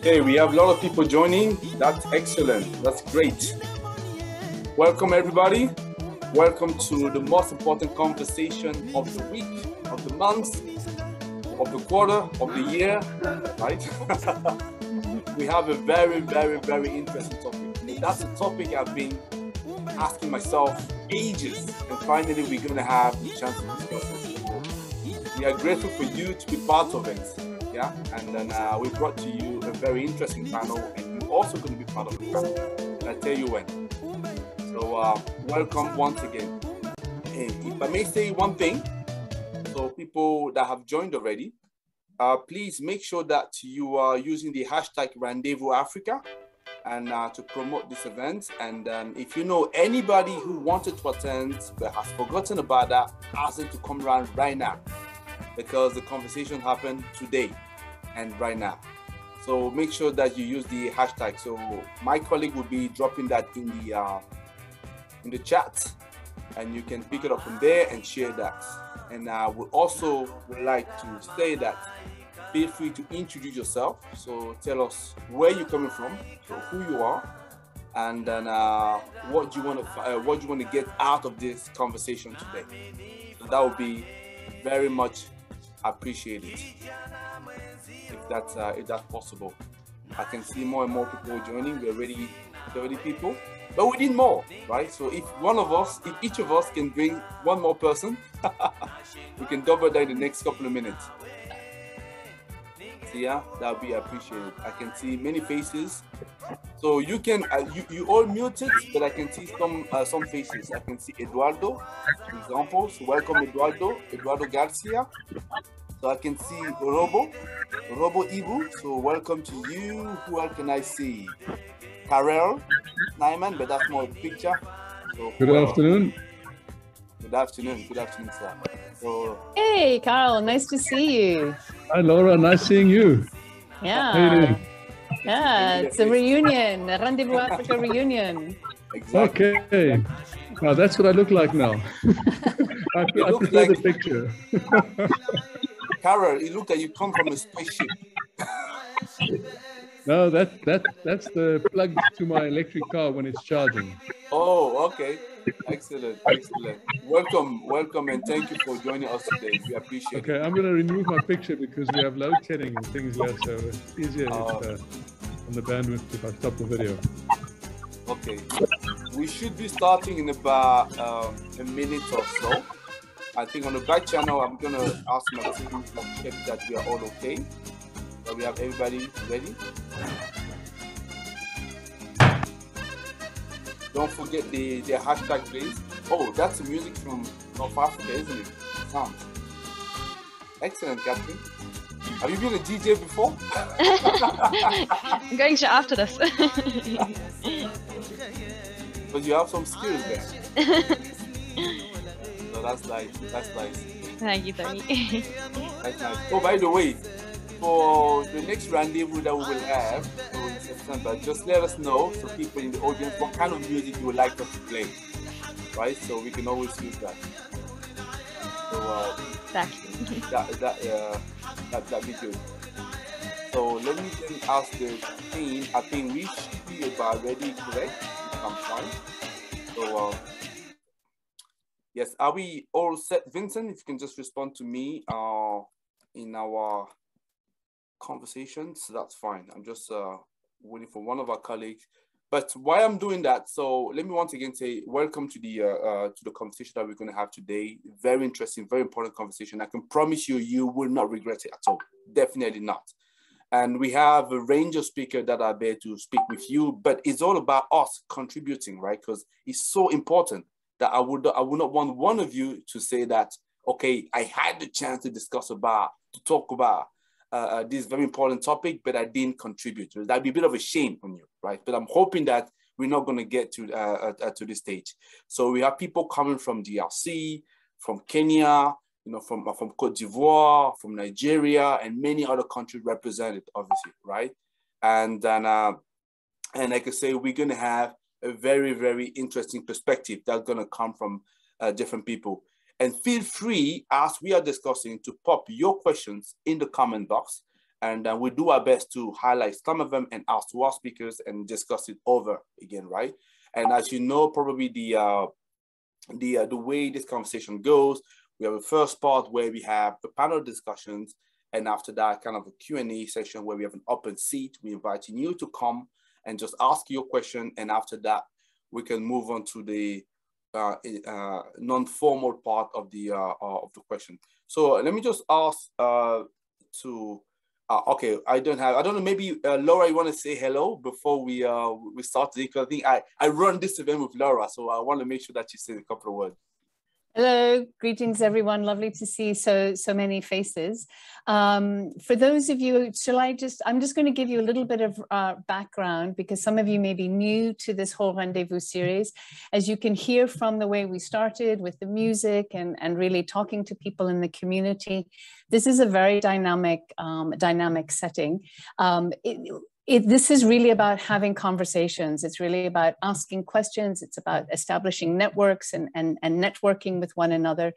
Okay, we have a lot of people joining. That's excellent. That's great. Welcome, everybody. Welcome to the most important conversation of the week, of the month, of the quarter, of the year, right? we have a very, very, very interesting topic. That's a topic I've been asking myself ages, and finally, we're going to have the chance to discuss it. We are grateful for you to be part of it. Yeah, and then uh, we brought to you a very interesting panel, and you're also going to be part of the panel. And I tell you when. So, uh, welcome once again. And if I may say one thing, so people that have joined already, uh, please make sure that you are using the hashtag Rendezvous Africa and uh, to promote this event. And um, if you know anybody who wanted to attend but has forgotten about that, ask them to come around right now because the conversation happened today and right now. So make sure that you use the hashtag. So my colleague will be dropping that in the uh, in the chat, and you can pick it up from there and share that. And I uh, would also like to say that feel free to introduce yourself. So tell us where you're coming from, so who you are, and then uh, what you want to uh, what you want to get out of this conversation today. So that would be very much appreciated if that's uh, if that's possible. I can see more and more people joining. We're already 30 people, but we need more, right? So if one of us, if each of us can bring one more person, we can double that in the next couple of minutes yeah, that would be appreciated. I can see many faces. So you can, uh, you, you all muted, but I can see some uh, some faces. I can see Eduardo, for example. So welcome Eduardo, Eduardo Garcia. So I can see Robo, Robo Ibu. So welcome to you. Who else can I see? Karel Nyman, but that's more a picture. So, Good well, afternoon. Good afternoon. Good afternoon, sir. So, hey, Carl. Nice to see you. Hi, Laura. Nice seeing you. Yeah. Yeah, it's a reunion, a Rendezvous Africa reunion. Exactly. Okay. Now that's what I look like now. I, I prefer like, the picture. Carol, you look like you come from a spaceship. no, that that that's the plug to my electric car when it's charging. Oh, okay. Excellent, excellent. Welcome, welcome, and thank you for joining us today. We appreciate okay, it. Okay, I'm going to remove my picture because we have load shedding and things here, so it's easier uh, if, uh, on the bandwidth if I stop the video. Okay, we should be starting in about um, a minute or so. I think on the back channel, I'm going to ask my team to check that we are all okay. that we have everybody ready. Don't forget the, the hashtag, please. Oh, that's the music from North Africa, isn't it? Sound. Excellent, Catherine. Have you been a DJ before? I'm going to after this. but you have some skills there. so that's nice. That's nice. Thank you, Tony. that's nice. Oh, by the way, for the next rendezvous that we will have in September, just let us know, so people in the audience, what kind of music you would like us to play, right? So we can always use that. So uh, exactly. that that uh, that that be good. So let me then ask the team. I think we should be about ready, correct? I'm fine. So uh, yes, are we all set, Vincent? If you can just respond to me uh, in our conversation, so that's fine. I'm just uh, waiting for one of our colleagues. But why I'm doing that, so let me once again say welcome to the uh, uh, to the conversation that we're going to have today. Very interesting, very important conversation. I can promise you, you will not regret it at all. Definitely not. And we have a range of speakers that are there to speak with you, but it's all about us contributing, right? Because it's so important that I would I would not want one of you to say that, okay, I had the chance to discuss about, to talk about, uh, uh, this very important topic, but I didn't contribute. That'd be a bit of a shame on you, right? But I'm hoping that we're not going to get to uh, uh, to this stage. So we have people coming from DRC, from Kenya, you know, from from Cote d'Ivoire, from Nigeria, and many other countries represented, obviously, right? And then, uh, and like I say, we're going to have a very very interesting perspective that's going to come from uh, different people. And feel free, as we are discussing, to pop your questions in the comment box. And uh, we do our best to highlight some of them and ask to our speakers and discuss it over again, right? And as you know, probably the uh, the uh, the way this conversation goes, we have a first part where we have the panel discussions, and after that, kind of a Q&A session where we have an open seat. We inviting you to come and just ask your question, and after that, we can move on to the uh, uh, non-formal part of the uh, of the question. So let me just ask uh, to uh, okay, I don't have. I don't know. Maybe uh, Laura, you want to say hello before we uh we start? Because I think I I run this event with Laura, so I want to make sure that you say a couple of words. Hello, greetings everyone. Lovely to see so so many faces. Um, for those of you, shall I just, I'm just going to give you a little bit of uh, background because some of you may be new to this whole rendezvous series. As you can hear from the way we started with the music and, and really talking to people in the community, this is a very dynamic, um, dynamic setting. Um, it, it, this is really about having conversations. It's really about asking questions. It's about establishing networks and, and, and networking with one another.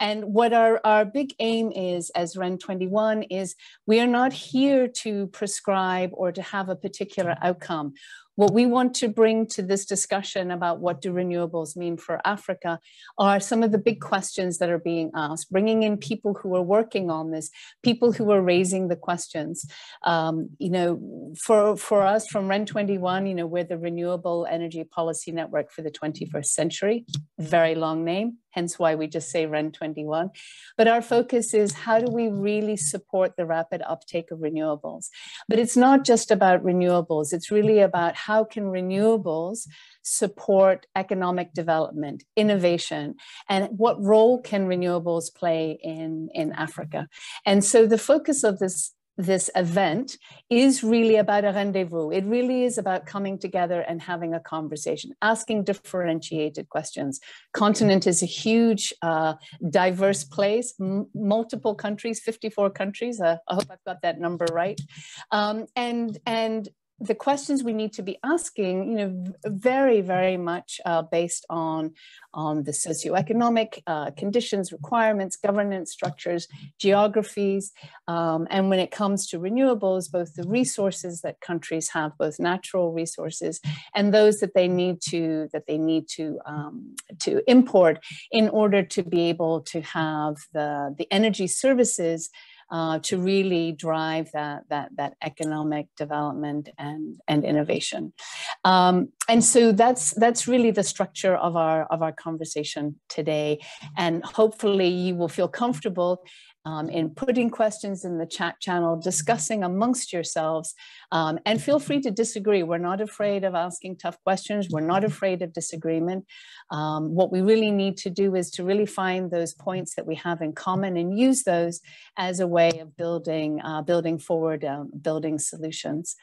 And what our, our big aim is as REN 21 is we are not here to prescribe or to have a particular outcome. What we want to bring to this discussion about what do renewables mean for Africa are some of the big questions that are being asked, bringing in people who are working on this, people who are raising the questions. Um, you know, for, for us from REN 21, you know, we're the Renewable Energy Policy Network for the 21st Century, very long name hence why we just say REN 21. But our mm-hmm. focus is how do we really support the rapid uptake of renewables? But it's not just about renewables, it's really about how can renewables support economic development, innovation, and what role can renewables play in, in Africa? And so the focus of this this event is really about a rendezvous. It really is about coming together and having a conversation, asking differentiated questions. Continent is a huge, uh, diverse place, multiple countries, 54 countries. Uh, I hope I've got that number right. Um, and, and the questions we need to be asking, you know, very, very much uh, based on, on the socioeconomic uh, conditions, requirements, governance structures, geographies, um, and when it comes to renewables, both the resources that countries have, both natural resources and those that they need to that they need to um, to import in order to be able to have the the energy services uh, to really drive that, that, that economic development and, and innovation. Um, and so that's, that's really the structure of our, of our conversation today. And hopefully you will feel comfortable um, in putting questions in the chat channel, discussing amongst yourselves, um, and feel free to disagree. We're not afraid of asking tough questions. We're not afraid of disagreement. Um, what we really need to do is to really find those points that we have in common and use those as a way of building, uh, building forward, um, building solutions.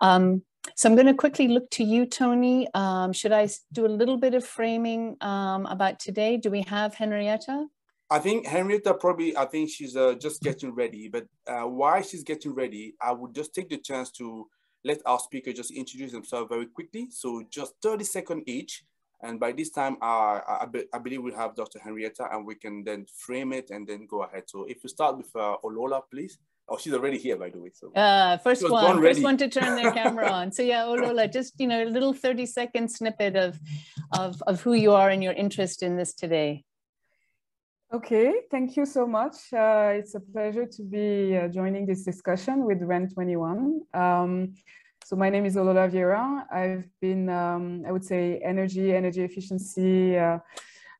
Um, so I'm going to quickly look to you, Tony. Um, should I do a little bit of framing about today? Do we have Henrietta? I think Henrietta probably, I think she's uh, just getting ready. But uh, while she's getting ready, I would just take the chance to let our speaker just introduce themselves very quickly. So just 30 seconds each. And by this time, uh, I, I, believe we'll have Dr. Henrietta and we can then frame it and then go ahead. So if we start with uh, Olola, please. Oh, she's already here, by the way. So uh, first one, first one to turn their camera on. So yeah, Olola, just you know, a little 30 second snippet of, of, of who you are and your interest in this today. Okay, thank you so much. Uh, it's a pleasure to be uh, joining this discussion with REN21. Um, so my name is Olola Vieira. I've been, um, I would say, energy, energy efficiency uh,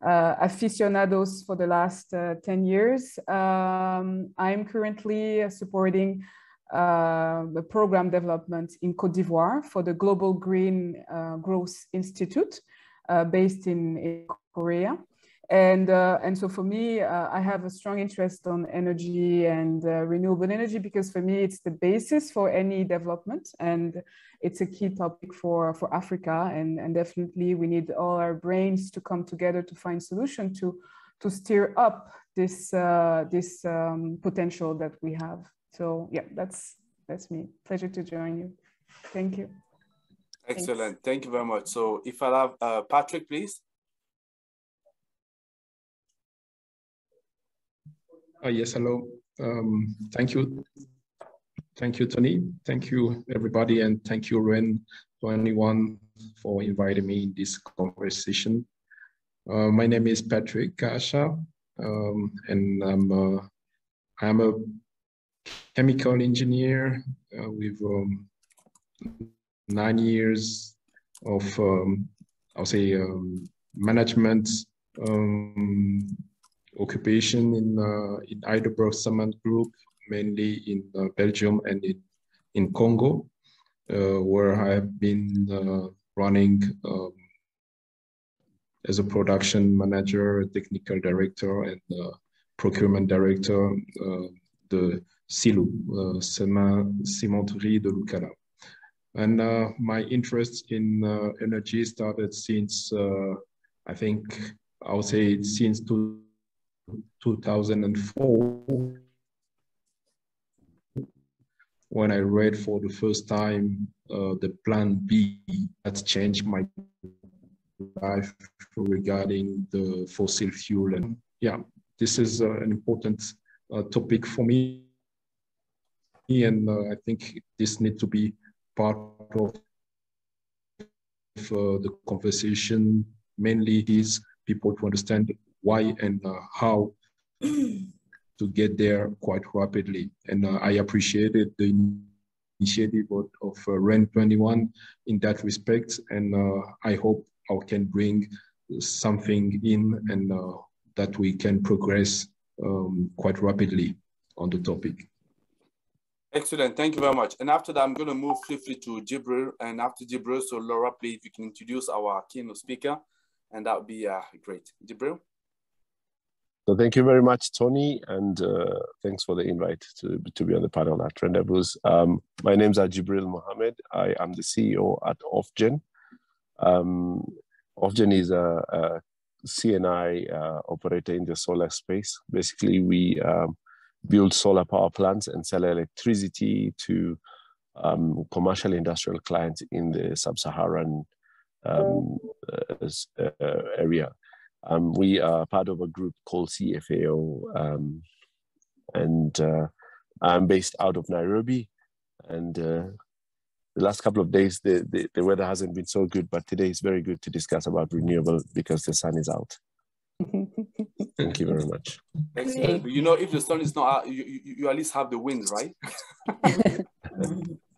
uh aficionados for the last uh, 10 years. Um, I'm currently supporting uh, the program development in Cote d'Ivoire for the Global Green Growth Institute based in, in Korea. And, uh, and so for me, uh, I have a strong interest on energy and uh, renewable energy because for me, it's the basis for any development and it's a key topic for, for Africa. And, and definitely we need all our brains to come together to find solution to, to steer up this, uh, this um, potential that we have. So yeah, that's, that's me. Pleasure to join you. Thank you. Excellent. Thanks. Thank you very much. So if I have uh, Patrick, please. Uh, yes, hello. Um, thank you. thank you, Tony. Thank you, everybody, and thank you, Ren, to anyone for inviting me in this conversation. Uh, my name is Patrick Kasha, um, and I'm a, I'm a chemical engineer uh, with um, nine years of, um, I'll say, um, management um, occupation in uh, in Heidelberg Cement Group, mainly in uh, Belgium and in, in Congo, uh, where I have been uh, running um, as a production manager, technical director, and uh, procurement director, uh, the CILU, Cimenterie de Lukala. And my interest in energy started since, I think, I would say since two, 2004 when I read for the first time uh, the Plan B that changed my life regarding the fossil fuel. And yeah, this is uh, an important uh, topic for me. And uh, I think this needs to be part of uh, the conversation. Mainly is people to understand why and uh, how to get there quite rapidly. And uh, I appreciated the initiative of, of uh, REN 21 in that respect. And uh, I hope I can bring something in and uh, that we can progress um, quite rapidly on the topic. Excellent, thank you very much. And after that, I'm going to move swiftly to Jibril. And after Jibril, so Laura, please, if you can introduce our keynote speaker, and that would be uh, great. Jibril? So thank you very much, Tony, and uh, thanks for the invite to, to be on the panel at Rendezvous. Um, my name is Ajibril Mohammed. I am the CEO at Ofgen. Um, Ofgen is a, a C&I uh, operator in the solar space. Basically, we um, build solar power plants and sell electricity to um, commercial industrial clients in the sub-Saharan um, uh, uh, area. Um, we are part of a group called CFAO, um, and uh, I'm based out of Nairobi. And uh, the last couple of days, the, the, the, weather hasn't been so good, but today is very good to discuss about renewable because the sun is out. Thank you very much. Excellent. You know, if the sun is not out, you, you, you at least have the wind, right?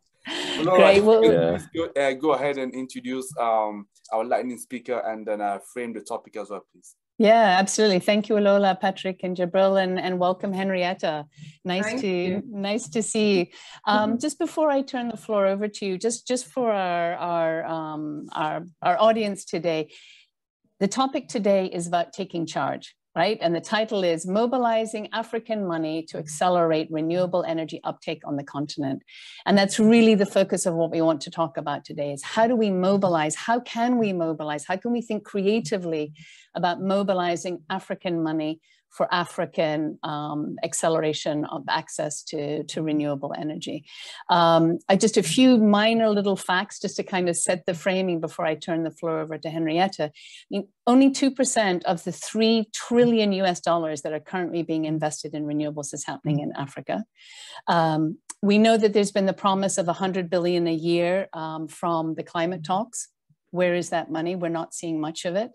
All Great. Well, yeah. go, uh, go, ahead and introduce um, our lightning speaker and then uh, frame the topic as well, please. Yeah, absolutely. Thank you, Alola, Patrick, and Jabril, and, and welcome, Henrietta. Nice Thank to you. nice to see you. Um, just before I turn the floor over to you, just just for our our um, our our audience today, the topic today is about taking charge right? And the title is Mobilizing African Money to Accelerate Renewable Energy Uptake on the Continent. And that's really the focus of what we want to talk about today is how do we mobilize? How can we mobilize? How can we think creatively about mobilizing African money for African um, acceleration of access to, to renewable energy. Um, I, just a few minor little facts just to kind of set the framing before I turn the floor over to Henrietta. I mean, only 2% of the 3 trillion US dollars that are currently being invested in renewables is happening in Africa. Um, we know that there's been the promise of 100 billion a year um, from the climate talks where is that money? We're not seeing much of it.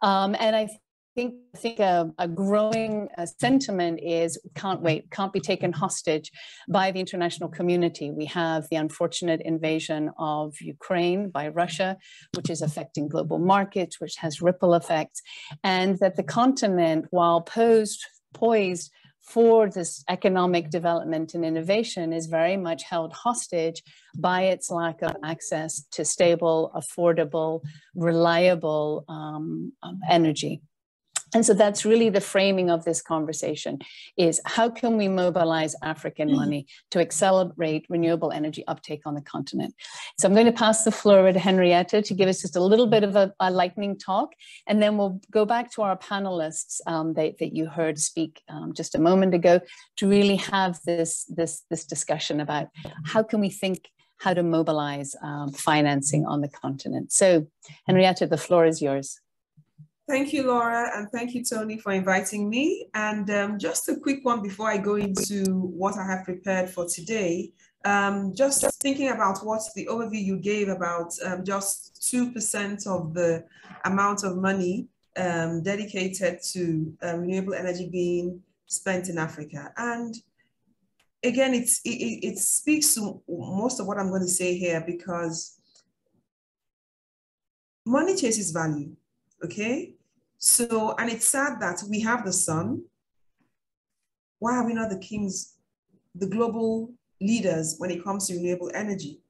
Um, and I think, I think a, a growing uh, sentiment is can't wait, can't be taken hostage by the international community. We have the unfortunate invasion of Ukraine by Russia, which is affecting global markets, which has ripple effects, and that the continent, while posed, poised for this economic development and innovation is very much held hostage by its lack of access to stable, affordable, reliable um, um, energy. And so that's really the framing of this conversation is how can we mobilize African mm-hmm. money to accelerate renewable energy uptake on the continent? So I'm going to pass the floor to Henrietta to give us just a little bit of a, a lightning talk, and then we'll go back to our panelists um, that, that you heard speak um, just a moment ago to really have this, this, this discussion about how can we think how to mobilize um, financing on the continent. So Henrietta, the floor is yours. Thank you, Laura, and thank you, Tony, for inviting me. And um, just a quick one before I go into what I have prepared for today. Um, just thinking about what the overview you gave about um, just 2% of the amount of money um, dedicated to uh, renewable energy being spent in Africa. And again, it, it speaks to most of what I'm going to say here because money chases value, okay? So, and it's sad that we have the sun. Why are we not the kings, the global leaders when it comes to renewable energy?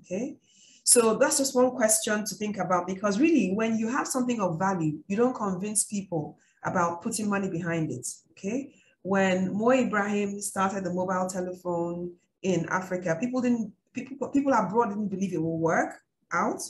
Okay. So that's just one question to think about because really, when you have something of value, you don't convince people about putting money behind it. Okay. When Mo Ibrahim started the mobile telephone in Africa, people didn't, people, people abroad didn't believe it will work out,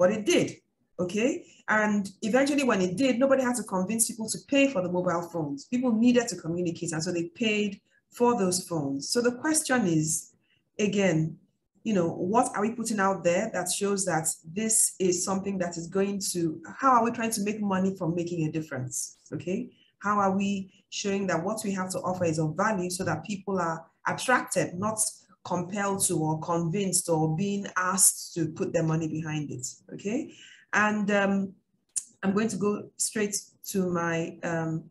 but it did. Okay. And eventually, when it did, nobody had to convince people to pay for the mobile phones. People needed to communicate, and so they paid for those phones. So the question is, again, you know, what are we putting out there that shows that this is something that is going to, how are we trying to make money from making a difference? Okay. How are we showing that what we have to offer is of value so that people are attracted, not compelled to or convinced or being asked to put their money behind it? Okay. And um, I'm going to go straight to my um,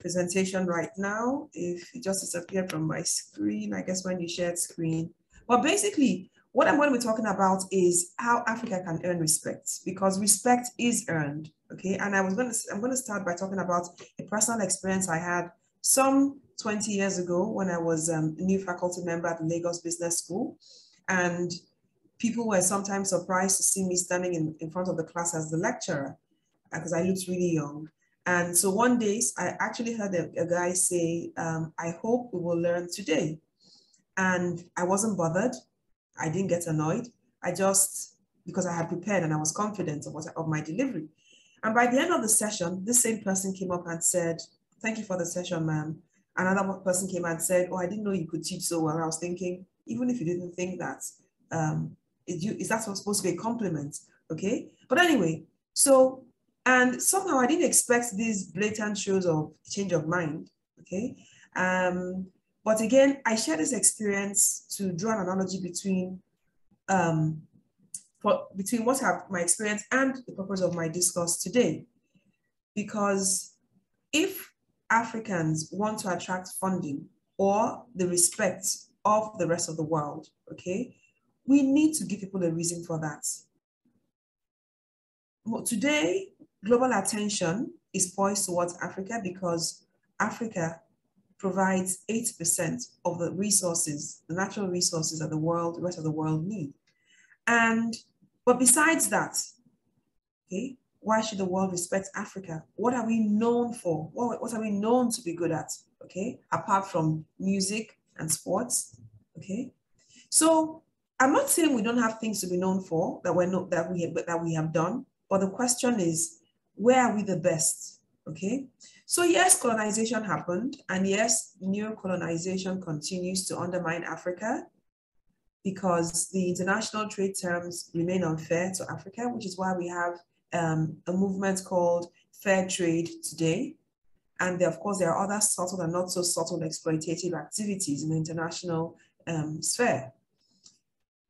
presentation right now. If it just disappeared from my screen, I guess when you shared screen. But basically, what I'm going to be talking about is how Africa can earn respect because respect is earned. Okay. And I was going to, I'm going to start by talking about a personal experience I had some 20 years ago when I was um, a new faculty member at Lagos Business School. And people were sometimes surprised to see me standing in, in front of the class as the lecturer because I looked really young. And so one day I actually heard a, a guy say, um, I hope we will learn today. And I wasn't bothered. I didn't get annoyed. I just, because I had prepared and I was confident of, what, of my delivery. And by the end of the session, this same person came up and said, thank you for the session, ma'am. Another person came and said, oh, I didn't know you could teach so well. I was thinking, even if you didn't think that, um, is, you, is that supposed to be a compliment? Okay. But anyway, so and somehow I didn't expect these blatant shows of change of mind. Okay. Um, but again, I share this experience to draw an analogy between um, for, between what have my experience and the purpose of my discourse today. Because if Africans want to attract funding or the respect of the rest of the world, okay, we need to give people a reason for that. But Today, global attention is poised towards Africa because Africa provides 8% of the resources, the natural resources that the world, the rest of the world need. And, but besides that, okay, why should the world respect Africa? What are we known for? What, what are we known to be good at? Okay, apart from music and sports, okay? So I'm not saying we don't have things to be known for that we're not, that we, that we have done, but the question is, where are we the best? Okay. So yes, colonization happened. And yes, neo-colonization continues to undermine Africa because the international trade terms remain unfair to Africa, which is why we have um, a movement called Fair Trade today. And there, of course, there are other subtle and not so subtle exploitative activities in the international um, sphere.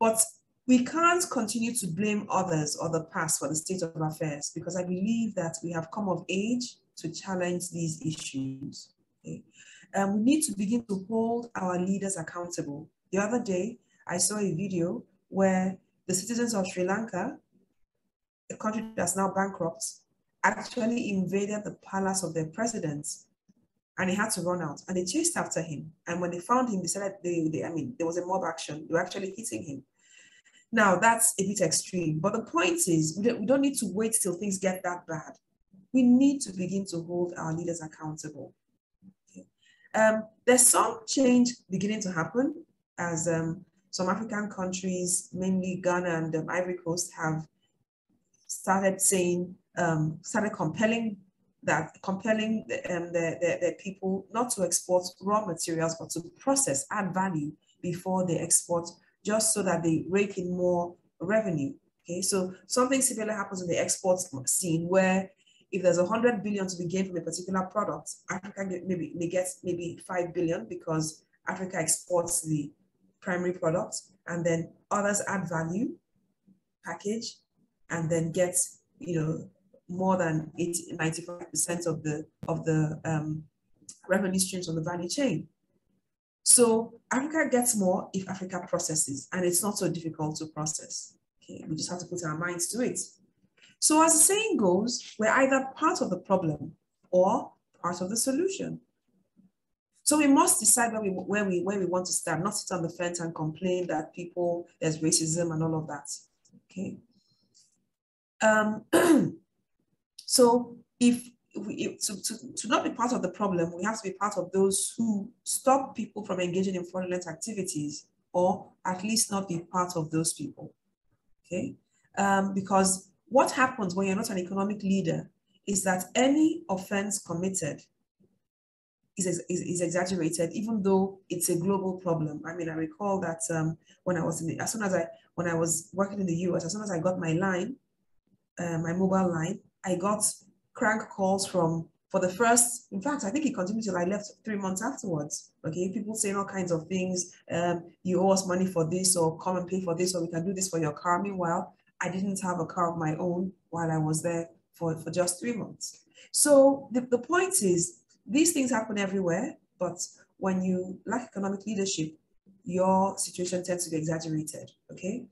But we can't continue to blame others or the past for the state of affairs because I believe that we have come of age to challenge these issues. Okay? Um, we need to begin to hold our leaders accountable. The other day, I saw a video where the citizens of Sri Lanka, a country that's now bankrupt, actually invaded the palace of their president and he had to run out and they chased after him. And when they found him, they said they, they I mean, there was a mob action. They were actually hitting him. Now, that's a bit extreme, but the point is we don't need to wait till things get that bad. We need to begin to hold our leaders accountable. Okay. Um, there's some change beginning to happen as um, some African countries, mainly Ghana and um, Ivory Coast, have started saying, um, started compelling that compelling the, um, the, the, the, people not to export raw materials, but to process, add value before they export just so that they rake in more revenue. Okay, so something similar happens in the export scene where if there's a hundred billion to be gained from a particular product, Africa maybe may get maybe five billion because Africa exports the primary product and then others add value, package, and then get, you know, more than 80, 95% of the, of the um, revenue streams on the value chain. So Africa gets more if Africa processes, and it's not so difficult to process. Okay, we just have to put our minds to it. So as the saying goes, we're either part of the problem or part of the solution. So we must decide where we, where we, where we want to stand, not sit on the fence and complain that people, there's racism and all of that, okay? Um, so if we, to, to, to not be part of the problem, we have to be part of those who stop people from engaging in fraudulent activities or at least not be part of those people, okay? Um, because what happens when you're not an economic leader is that any offense committed is, is, is exaggerated, even though it's a global problem. I mean, I recall that um, when I was in the, as soon as I, when I was working in the US, as soon as I got my line, uh, my mobile line, I got crank calls from, for the first, in fact, I think it continued till I left three months afterwards. Okay, people saying all kinds of things, um, you owe us money for this, or come and pay for this, or we can do this for your car. Meanwhile, I didn't have a car of my own while I was there for, for just three months. So the, the point is, these things happen everywhere, but when you lack economic leadership, your situation tends to be exaggerated, okay?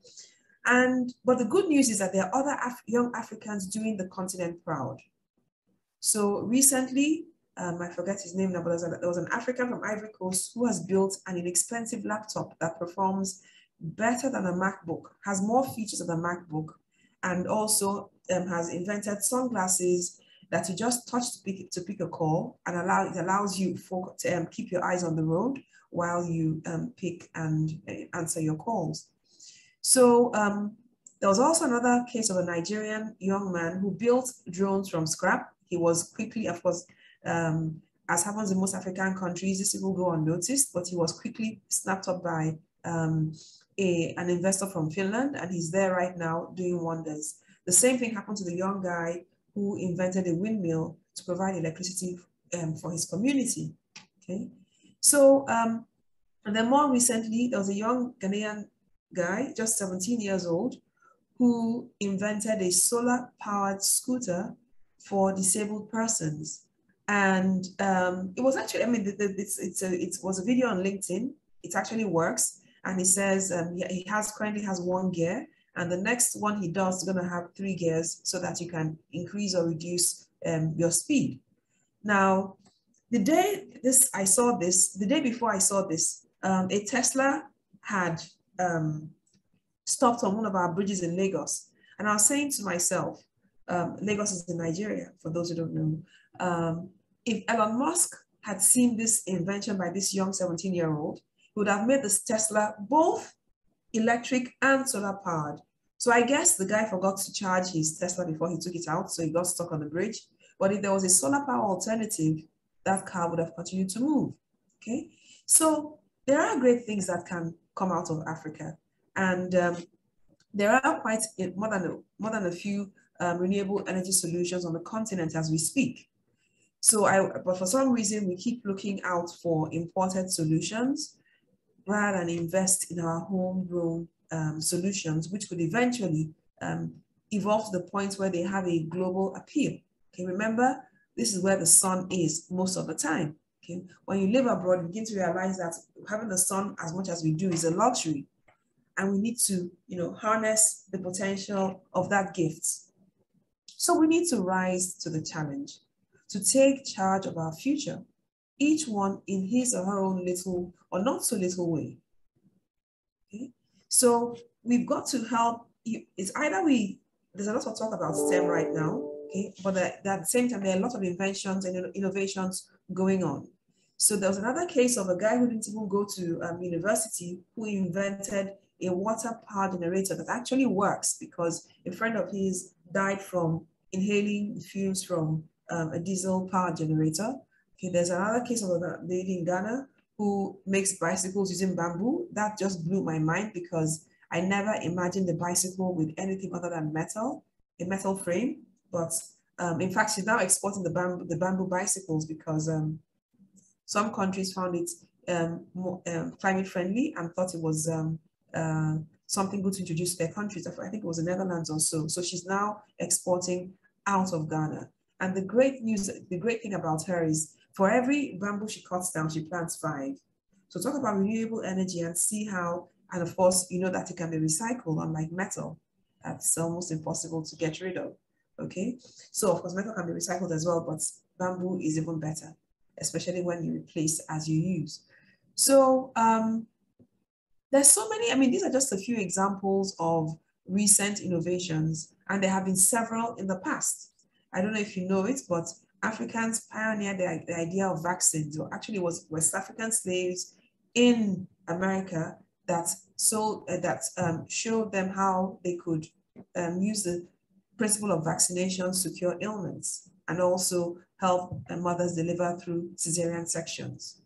And, but the good news is that there are other Af young Africans doing the continent proud. So recently, um, I forget his name now, but there was, a, there was an African from Ivory Coast who has built an inexpensive laptop that performs better than a MacBook, has more features than a MacBook, and also um, has invented sunglasses that you just touch to pick, to pick a call and allow it allows you for, to um, keep your eyes on the road while you um, pick and uh, answer your calls. So um, there was also another case of a Nigerian young man who built drones from scrap. He was quickly, of course, um, as happens in most African countries, this will go unnoticed, but he was quickly snapped up by um, a, an investor from Finland, and he's there right now doing wonders. The same thing happened to the young guy who invented a windmill to provide electricity um, for his community. Okay, so um, and then more recently, there was a young Ghanaian guy, just 17 years old, who invented a solar-powered scooter for disabled persons. And um, it was actually, I mean, the, the, it's, it's a, it was a video on LinkedIn. It actually works. And he says um, he has currently has one gear and the next one he does is going to have three gears so that you can increase or reduce um, your speed. Now, the day this I saw this, the day before I saw this, um, a Tesla had um, stopped on one of our bridges in Lagos. And I was saying to myself, um, Lagos is in Nigeria, for those who don't know. Um, if Elon Musk had seen this invention by this young 17 year old, he would have made this Tesla both electric and solar powered. So I guess the guy forgot to charge his Tesla before he took it out, so he got stuck on the bridge. But if there was a solar power alternative, that car would have continued to move, okay? So there are great things that can come out of Africa. And um, there are quite more than a, more than a few um, renewable energy solutions on the continent as we speak. So I, but for some reason, we keep looking out for imported solutions rather than invest in our homegrown um, solutions, which could eventually um, evolve to the point where they have a global appeal. Okay, remember, this is where the sun is most of the time. Okay, when you live abroad, you begin to realize that having the sun as much as we do is a luxury, and we need to, you know, harness the potential of that gift. So we need to rise to the challenge, to take charge of our future, each one in his or her own little or not so little way. Okay? So we've got to help, it's either we, there's a lot of talk about STEM right now, okay? but at the same time, there are a lot of inventions and innovations going on. So there was another case of a guy who didn't even go to um, university who invented a water power generator that actually works because a friend of his died from inhaling fumes from um, a diesel power generator. Okay, there's another case of a lady in Ghana who makes bicycles using bamboo. That just blew my mind because I never imagined the bicycle with anything other than metal, a metal frame. But um, in fact, she's now exporting the bamboo, the bamboo bicycles because um, some countries found it um, more, um, climate friendly and thought it was um, uh, something good to introduce to their countries. I think it was the Netherlands or so. So she's now exporting out of Ghana. And the great news, the great thing about her is for every bamboo she cuts down, she plants five. So talk about renewable energy and see how, and of course, you know that it can be recycled, unlike metal. That's almost impossible to get rid of. Okay. So of course, metal can be recycled as well, but bamboo is even better, especially when you replace as you use. So um, there's so many, I mean, these are just a few examples of recent innovations, and there have been several in the past. I don't know if you know it, but Africans pioneered the, the idea of vaccines, or actually it was West African slaves in America that so uh, that um, showed them how they could um, use the principle of vaccination to cure ailments and also help uh, mothers deliver through cesarean sections.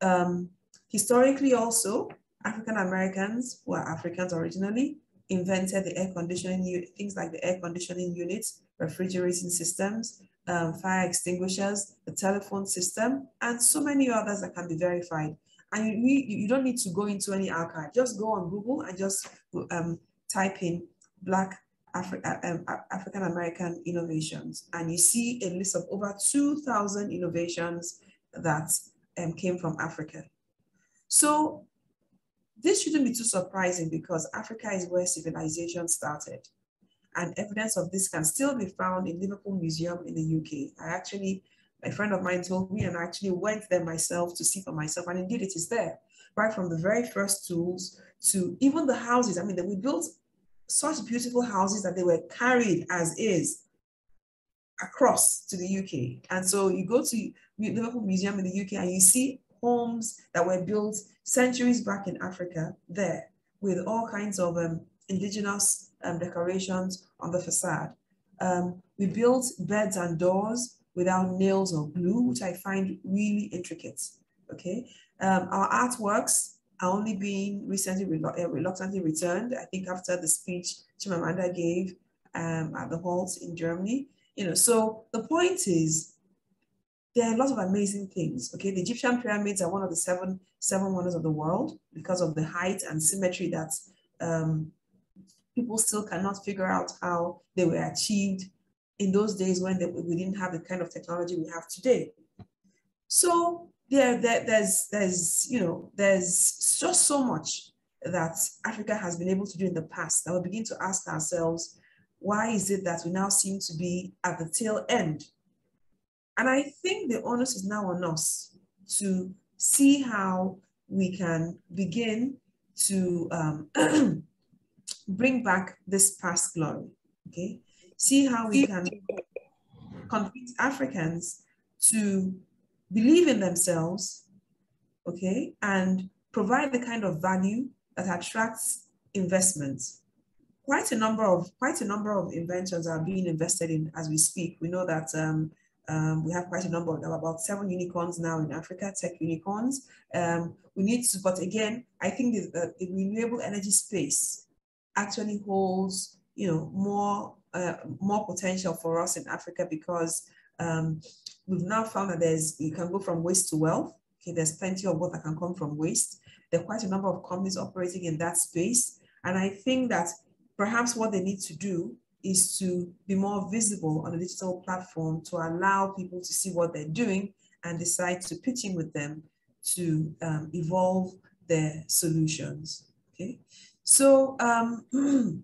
Um, historically also, African Americans were Africans originally invented the air conditioning, things like the air conditioning units, refrigerating systems, um, fire extinguishers, the telephone system, and so many others that can be verified. And you, you don't need to go into any archive. Just go on Google and just um, type in Black Afri uh, um, African American innovations. And you see a list of over 2,000 innovations that um, came from Africa. So this shouldn't be too surprising because Africa is where civilization started. And evidence of this can still be found in Liverpool Museum in the UK. I actually, a friend of mine told me and I actually went there myself to see for myself. And indeed it is there, right from the very first tools to even the houses. I mean, we built such beautiful houses that they were carried as is across to the UK. And so you go to Liverpool Museum in the UK and you see homes that were built centuries back in Africa there with all kinds of um, indigenous um, decorations on the facade. Um, we built beds and doors without nails or glue, which I find really intricate, okay? Um, our artworks are only being recently uh, reluctantly returned, I think after the speech Chimamanda gave um, at the halls in Germany. You know, so the point is, there are lots of amazing things. Okay, the Egyptian pyramids are one of the seven seven wonders of the world because of the height and symmetry that um, people still cannot figure out how they were achieved in those days when they, we didn't have the kind of technology we have today. So there, there, there's, there's, you know, there's just so much that Africa has been able to do in the past that we begin to ask ourselves, why is it that we now seem to be at the tail end? And I think the onus is now on us to see how we can begin to um, bring back this past glory, okay? See how we can convince Africans to believe in themselves, okay, and provide the kind of value that attracts investments. Quite a number of quite a number of inventions are being invested in as we speak. We know that um, um, we have quite a number of them, about seven unicorns now in Africa, tech unicorns. Um, we need to, but again, I think the, the, renewable energy space actually holds, you know, more uh, more potential for us in Africa because um, we've now found that there's you can go from waste to wealth. Okay, there's plenty of wealth that can come from waste. There are quite a number of companies operating in that space, and I think that perhaps what they need to do is to be more visible on a digital platform to allow people to see what they're doing and decide to pitch in with them to um, evolve their solutions. Okay, so um,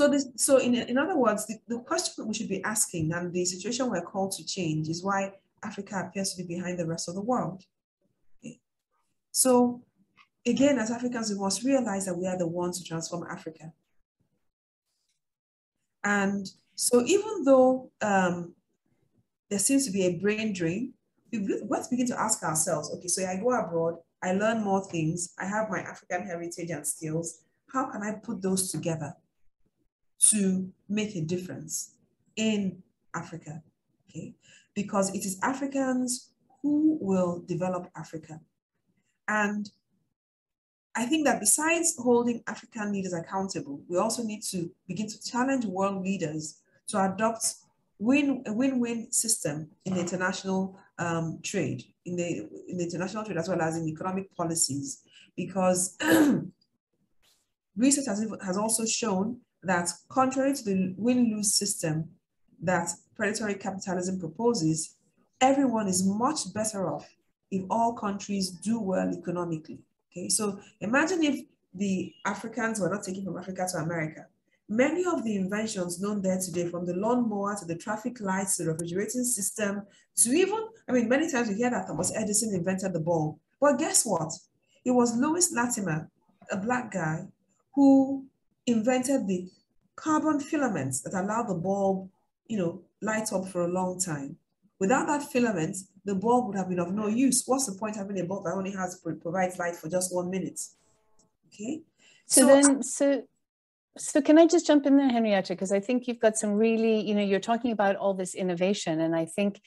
So, this, so in, in other words, the, the question that we should be asking and the situation we're called to change is why Africa appears to be behind the rest of the world. Okay. So again, as Africans, we must realize that we are the ones to transform Africa. And so even though um, there seems to be a brain drain, we, let's begin to ask ourselves, okay, so I go abroad, I learn more things, I have my African heritage and skills, how can I put those together? to make a difference in Africa, okay? Because it is Africans who will develop Africa. And I think that besides holding African leaders accountable, we also need to begin to challenge world leaders to adopt win a win-win system in the international um, trade, in the in the international trade as well as in economic policies, because research has, has also shown that contrary to the win-lose system that predatory capitalism proposes, everyone is much better off if all countries do well economically. Okay, so imagine if the Africans were not taken from Africa to America. Many of the inventions known there today, from the lawnmower to the traffic lights, to the refrigerating system, to even, I mean, many times we hear that Thomas Edison invented the bulb. But guess what? It was Lewis Latimer, a black guy, who invented the carbon filaments that allow the bulb, you know, light up for a long time. Without that filament, the bulb would have been of no use. What's the point having a bulb that only has provides light for just one minute? Okay. So, so then, so so can I just jump in there, Henrietta? Because I think you've got some really, you know, you're talking about all this innovation, and I think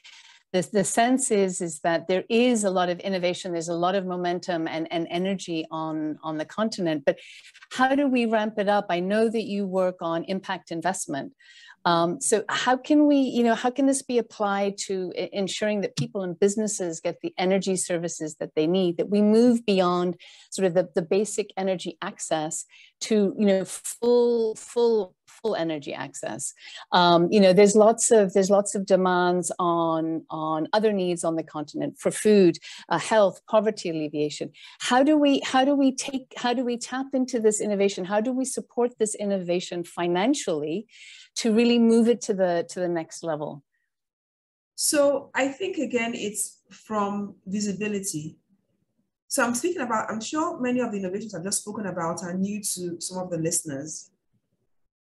the, the sense is is that there is a lot of innovation, there's a lot of momentum and, and energy on, on the continent, but how do we ramp it up? I know that you work on impact investment. Um, so how can we, you know, how can this be applied to ensuring that people and businesses get the energy services that they need, that we move beyond sort of the, the basic energy access to, you know, full, full, full energy access. Um, you know, there's lots of, there's lots of demands on, on other needs on the continent for food, uh, health, poverty alleviation. How do we, how do we take, how do we tap into this innovation? How do we support this innovation financially to really move it to the to the next level? So I think again, it's from visibility. So I'm speaking about, I'm sure many of the innovations I've just spoken about are new to some of the listeners.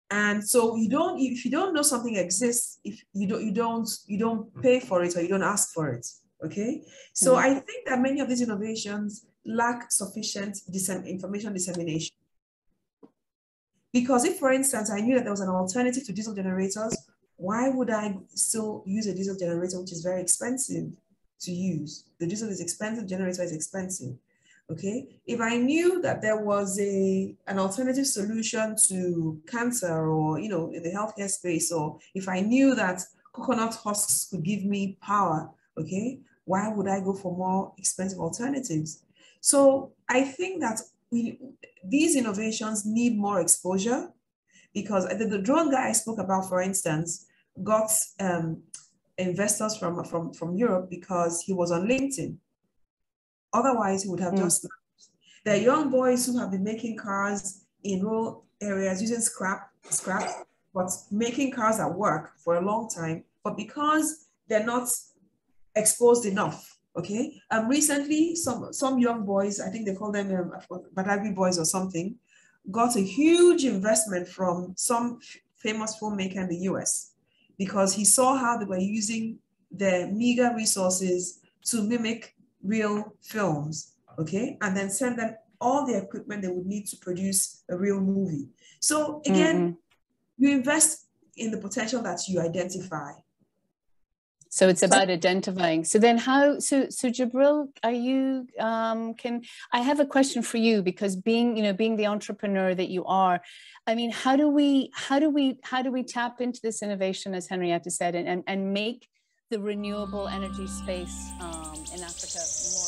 And so you don't, if you don't know something exists, if you don't, you don't, you don't pay for it or you don't ask for it. Okay. So mm-hmm. I think that many of these innovations lack sufficient information dissemination. Because if, for instance, I knew that there was an alternative to diesel generators, why would I still use a diesel generator, which is very expensive to use? The diesel is expensive, generator is expensive. Okay. If I knew that there was a an alternative solution to cancer or you know in the healthcare space, or if I knew that coconut husks could give me power, okay, why would I go for more expensive alternatives? So I think that we these innovations need more exposure because the, the drone guy I spoke about, for instance, got um, investors from, from, from Europe because he was on LinkedIn. Otherwise, he would have mm. just. There are young boys who have been making cars in rural areas using scrap, scrap, but making cars at work for a long time. But because they're not exposed enough, Okay. Um, recently, some some young boys, I think they call them um, Badagry boys or something, got a huge investment from some famous filmmaker in the US because he saw how they were using their meager resources to mimic real films. Okay, and then send them all the equipment they would need to produce a real movie. So again, mm-hmm. you invest in the potential that you identify so it's about identifying. So then how, so, so Jabril, are you, um, can, I have a question for you because being, you know, being the entrepreneur that you are, I mean, how do we, how do we, how do we tap into this innovation, as Henrietta said, and, and, and make the renewable energy space um, in Africa more